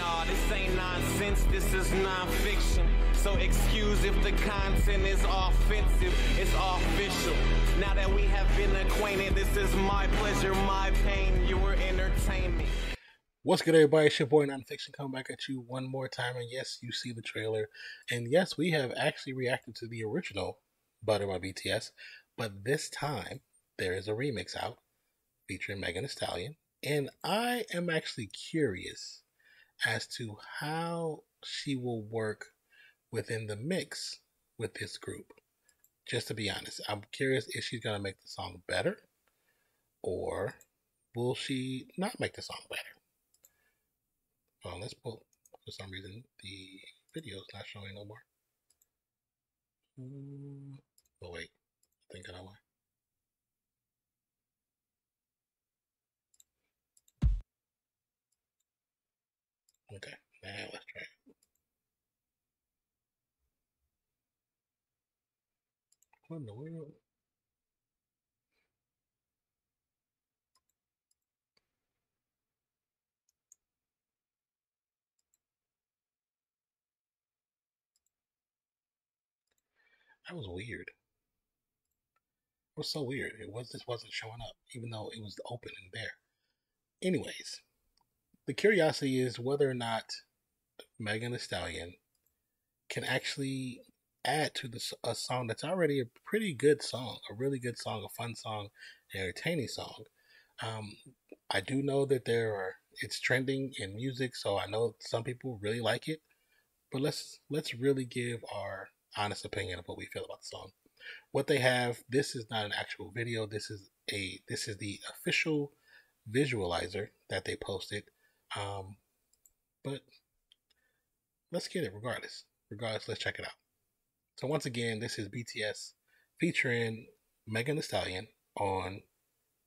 Nah, this ain't nonsense, this is nonfiction. So excuse if the content is offensive, it's official. Now that we have been acquainted, this is my pleasure, my pain. You were entertaining. What's good, everybody? It's your boy Nonpfixion coming back at you one more time. And yes, you see the trailer. And yes, we have actually reacted to the original Butter by BTS. But this time, there is a remix out featuring Megan Thee Stallion. And I am actually curious as to how she will work within the mix with this group. Just to be honest, I'm curious if she's going to make the song better or will she not make the song better? Well, let's pull. For some reason, the video is not showing no more. Oh, wait. I think I know why. Okay, now let's try it. What in the world? That was weird. It was so weird. It was just wasn't showing up, even though it was open and there. Anyways, the curiosity is whether or not Megan Thee Stallion can actually add to the, a song that's already a pretty good song, a really good song, a fun song, an entertaining song. Um, I do know that there are it's trending in music, so I know some people really like it. But let's let's really give our honest opinion of what we feel about the song. What they have, this is not an actual video. This is a this is the official visualizer that they posted. Um, but let's get it regardless. Regardless, let's check it out. So once again, this is BTS featuring Megan Thee Stallion on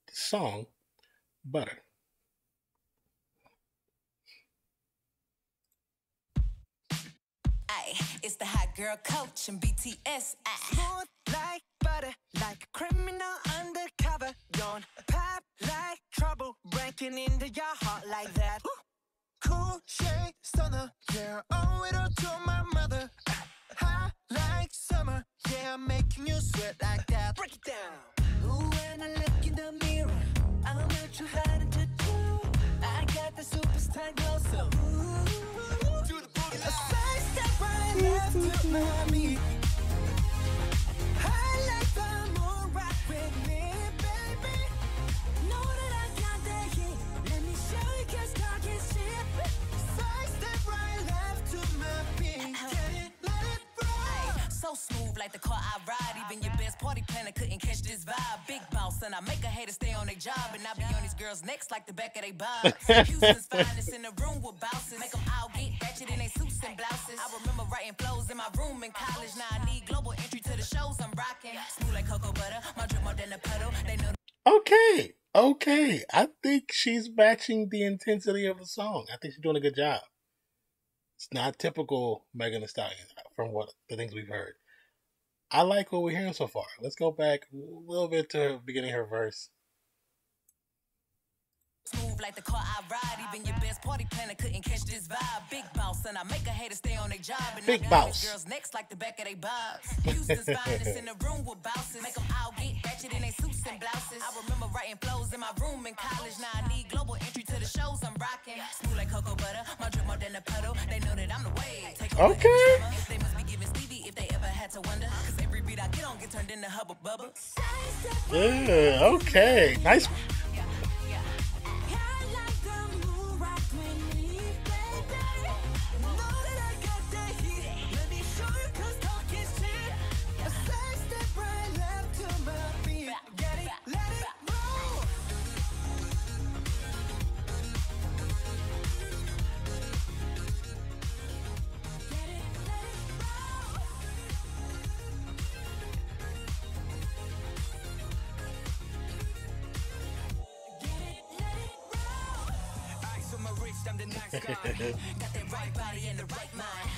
the song Butter. Ay, it's the hot girl coach and BTS. Ay. Smooth like butter, like a criminal undercover. Don't pop like trouble, breaking into your heart like that. Cool shade stunner, yeah, owe it all to my mother. Hot like summer, yeah, I'm making you sweat like that. Break it down. Ooh, when I look in the mirror, I'm not too hard to do. I got the superstar glow, so ooh, do the booty. A side step right left to mommy. Vibe. Big bounce and I make a hater stay on their job. And I be on these girls' necks like the back of their bobs. Houston's finest in the room with. Make them all get ratchet in their suits and blouses. I remember writing flows in my room in college. Now I need global entry to the shows I'm rocking. Smooth like cocoa butter. My drip more than a puddle. They know Okay, okay. I think she's matching the intensity of the song. I think she's doing a good job. It's not typical Megan Thee Stallion from what the things we've heard. I like what we're hearing so far. Let's go back a little bit to beginning her verse. Smooth like the car I ride. Even your best party planner couldn't catch this vibe. Big bounce, and I make a hater stay on their job. And Big I be on these bounce. girls' necks like the back of their bobs. Houston's finest in the room with. Make them all get ratchet in their suits and blouses. I remember writing flows in my room in college. Now I need global entry to the shows I'm rocking. Smooth like cocoa butter. My drip more than a puddle. They know that I'm the way. Take Okay. To wonder. Cause every beat I get on get turned into hubba bubba. Yeah, okay. Nice.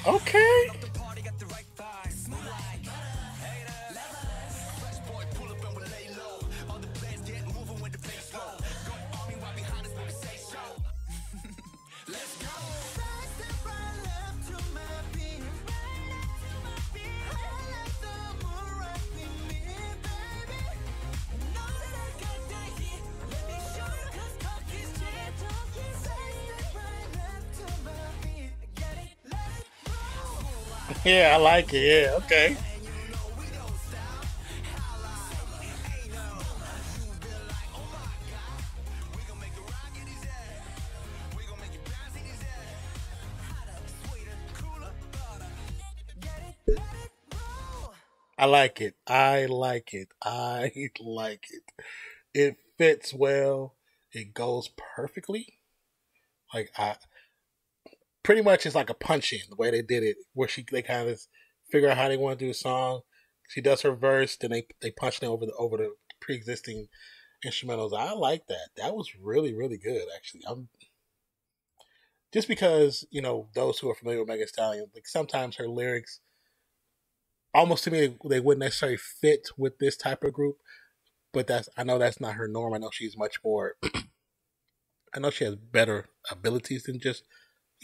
Okay. Yeah, I like it. Yeah, okay. I like it. I like it. I like it. It fits well. It goes perfectly. Like I pretty much it's like a punch in the way they did it, where she they kind of figure out how they want to do a song. She does her verse, then they they punch it over the over the pre existing instrumentals. I like that. That was really really good actually. I'm just because you know those who are familiar with Megan Stallion, like sometimes her lyrics almost to me they wouldn't necessarily fit with this type of group but that's i know that's not her norm i know she's much more i know she has better abilities than just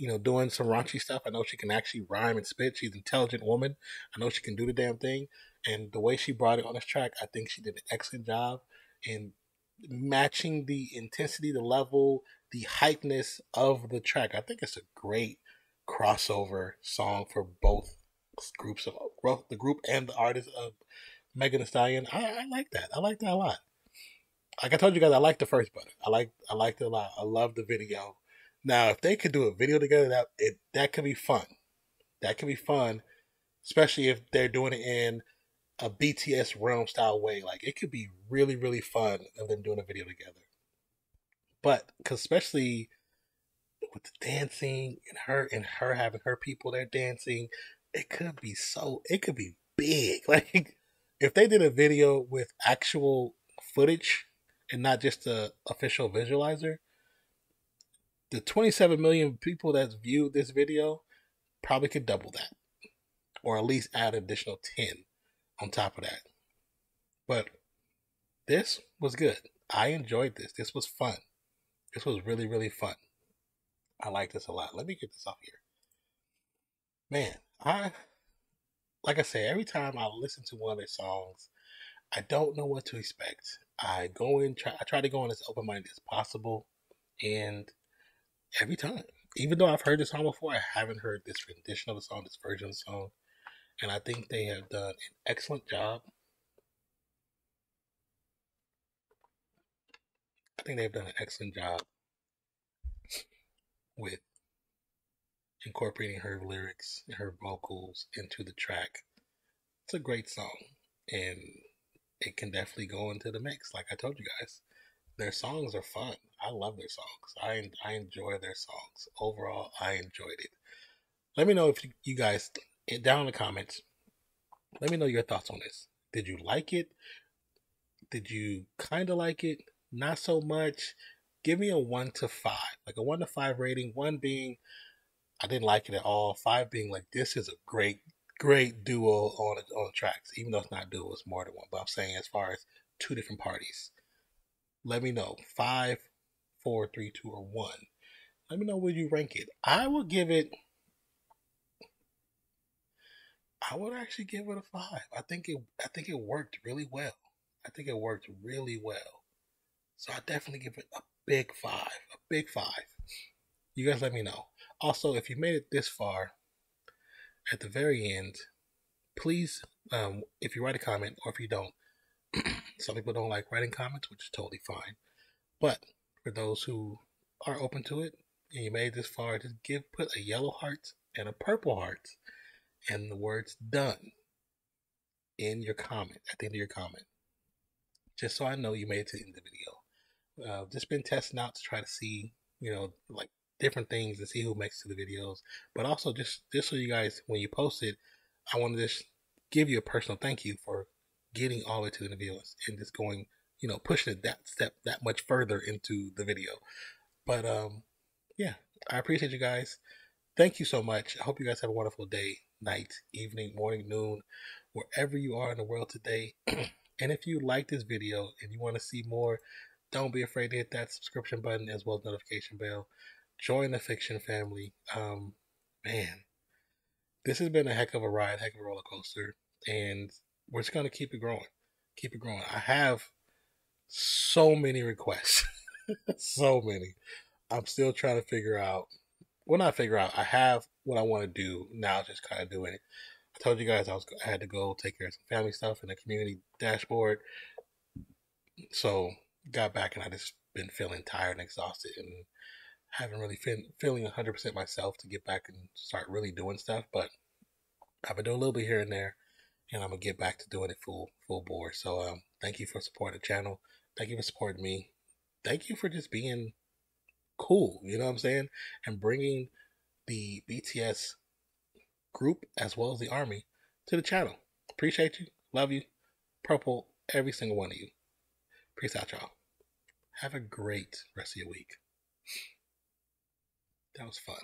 you know doing some raunchy stuff i know she can actually rhyme and spit she's an intelligent woman i know she can do the damn thing and the way she brought it on this track i think she did an excellent job in matching the intensity the level the hypeness of the track i think it's a great crossover song for both groups of well, the group and the artist of Megan Thee Stallion. I, I like that. I like that a lot. Like I told you guys, I like the first Butter. I like I liked it a lot. I love the video. Now, if they could do a video together, that it that could be fun. That could be fun, especially if they're doing it in a BTS realm style way. Like it could be really really fun of them doing a video together. But cause especially with the dancing and her and her having her people there dancing, it could be so it could be big. Like if they did a video with actual footage and not just a official visualizer, the 27 million people that's viewed this video probably could double that. Or at least add additional 10 on top of that. But this was good. I enjoyed this. This was fun. This was really, really fun. I like this a lot. Let me get this off here. Man, I like I say, every time I listen to one of their songs, I don't know what to expect. I go in try I try to go in as open minded as possible and every time. Even though I've heard the song before, I haven't heard this rendition of the song, this version of the song. And I think they have done an excellent job. I think they've done an excellent job with incorporating her lyrics and her vocals into the track. It's a great song, and it can definitely go into the mix. Like I told you guys, their songs are fun. I love their songs. I I enjoy their songs. Overall, I enjoyed it. Let me know if you, guys eh, down in the comments. Let me know your thoughts on this. Did you like it? Did you kind of like it? Not so much. Give me a one to five, like a one to five rating. One being I didn't like it at all. Five being like this is a great, great duo on on tracks, even though it's not duo, it's more than one. But I'm saying as far as two different parties. Let me know five, four, three, two, or one. Let me know where you rank it. I will give it. I would actually give it a five. I think it. I think it worked really well. I think it worked really well. So I definitely give it a big five. A big five. You guys let me know. Also, if you made it this far, at the very end, please, um, if you write a comment or if you don't, some people don't like writing comments, which is totally fine. But for those who are open to it and you made it this far, just give put a yellow heart and a purple heart and the words done in your comment at the end of your comment. Just so I know you made it to the end of the video. Uh, just been testing out to try to see, you know, like different things and see who makes to the videos. But also just just so you guys when you post it, I want to just give you a personal thank you for getting all the way to the videos and just going, you know, pushing it that step that much further into the video. But um yeah, I appreciate you guys. Thank you so much. I hope you guys have a wonderful day, night, evening, morning, noon, wherever you are in the world today. and if you like this video and you want to see more, don't be afraid to hit that subscription button as well as notification bell join the fiction family. Um, man, this has been a heck of a ride, heck of a roller coaster, and we're just gonna keep it growing, keep it growing. I have so many requests, so many. I'm still trying to figure out well, not figure out. I have what I want to do now. Just kind of doing it. I told you guys I was I had to go take care of some family stuff in the community dashboard. So got back and I just been feeling tired and exhausted and haven't really been feeling 100% myself to get back and start really doing stuff. But I've been doing a little bit here and there, and I'm gonna get back to doing it full full bore. So um, thank you for supporting the channel. Thank you for supporting me. Thank you for just being cool. You know what I'm saying? And bringing the BTS group as well as the army to the channel. Appreciate you. Love you. Purple, every single one of you. Peace out, y'all. Have a great rest of your week. That was fun.